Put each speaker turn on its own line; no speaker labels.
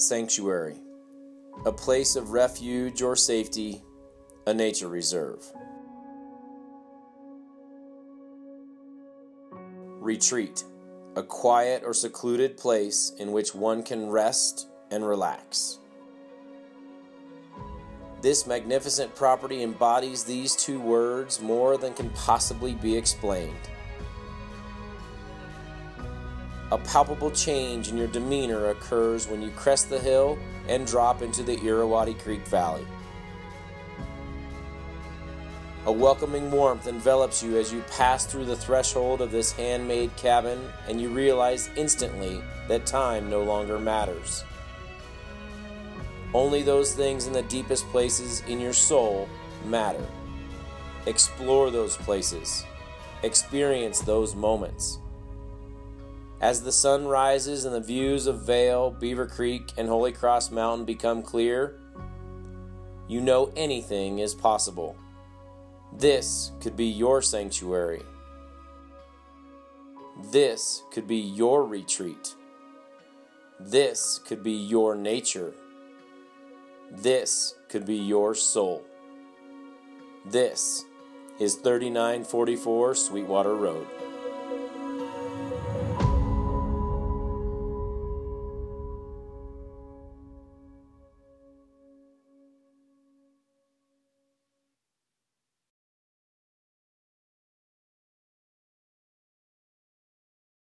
Sanctuary, a place of refuge or safety, a nature reserve. Retreat, a quiet or secluded place in which one can rest and relax. This magnificent property embodies these two words more than can possibly be explained. A palpable change in your demeanor occurs when you crest the hill and drop into the Irrawaddy Creek Valley. A welcoming warmth envelops you as you pass through the threshold of this handmade cabin, and you realize instantly that time no longer matters. Only those things in the deepest places in your soul matter. Explore those places, experience those moments. As the sun rises and the views of Vail, Beaver Creek, and Holy Cross Mountain become clear, you know anything is possible. This could be your sanctuary. This could be your retreat. This could be your nature. This could be your soul. This is 3944 Sweetwater Road.